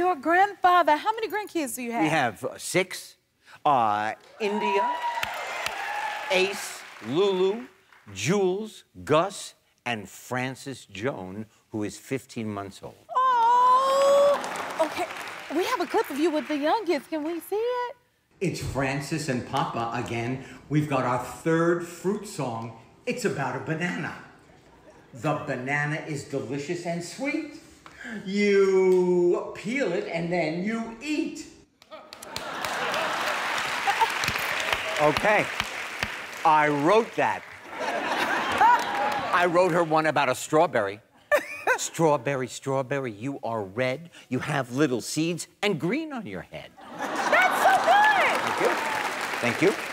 your grandfather. How many grandkids do you have? We have uh, six. Uh, India, Ace, Lulu, Jules, Gus, and Frances Joan, who is 15 months old. Oh, okay. We have a clip of you with the young kids. Can we see it? It's Frances and Papa again. We've got our third fruit song. It's about a banana. The banana is delicious and sweet. You peel it and then you eat. Okay. I wrote that. I wrote her one about a strawberry. strawberry, strawberry, you are red, you have little seeds, and green on your head. That's so good. Thank you. Thank you.